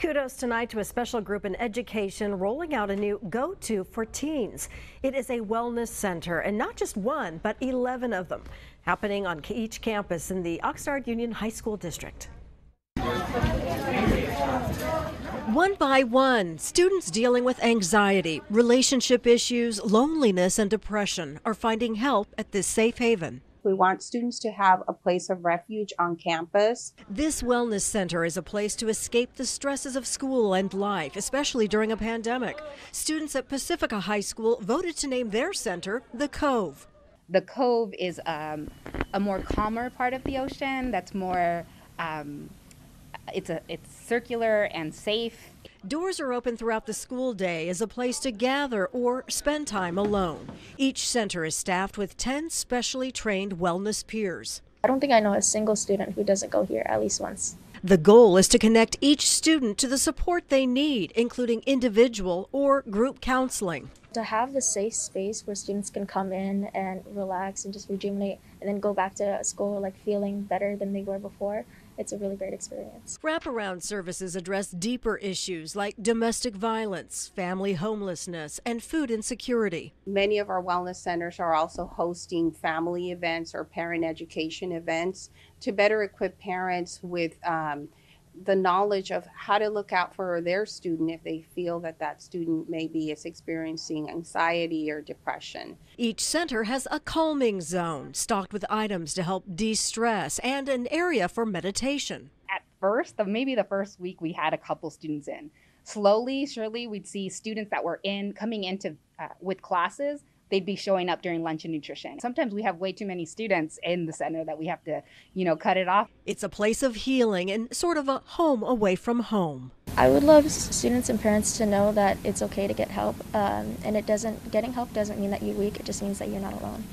Kudos tonight to a special group in education rolling out a new go to for teens. It is a wellness center, and not just one, but 11 of them, happening on each campus in the Oxnard Union High School District. One by one, students dealing with anxiety, relationship issues, loneliness, and depression are finding help at this safe haven. We want students to have a place of refuge on campus. This wellness center is a place to escape the stresses of school and life, especially during a pandemic. Students at Pacifica High School voted to name their center the Cove. The Cove is um, a more calmer part of the ocean that's more um, it's a it's circular and safe. Doors are open throughout the school day as a place to gather or spend time alone. Each center is staffed with 10 specially trained wellness peers. I don't think I know a single student who doesn't go here at least once. The goal is to connect each student to the support they need, including individual or group counseling. To have the safe space where students can come in and relax and just rejuvenate and then go back to school like feeling better than they were before, it's a really great experience. Wraparound services address deeper issues like domestic violence, family homelessness, and food insecurity. Many of our wellness centers are also hosting family events or parent education events to better equip parents with um, the knowledge of how to look out for their student if they feel that that student maybe is experiencing anxiety or depression. Each center has a calming zone stocked with items to help de-stress and an area for meditation. At first, the, maybe the first week we had a couple students in. Slowly, surely, we'd see students that were in coming into uh, with classes they'd be showing up during lunch and nutrition. Sometimes we have way too many students in the center that we have to, you know, cut it off. It's a place of healing and sort of a home away from home. I would love students and parents to know that it's okay to get help, um, and it doesn't. Getting help doesn't mean that you're weak. It just means that you're not alone.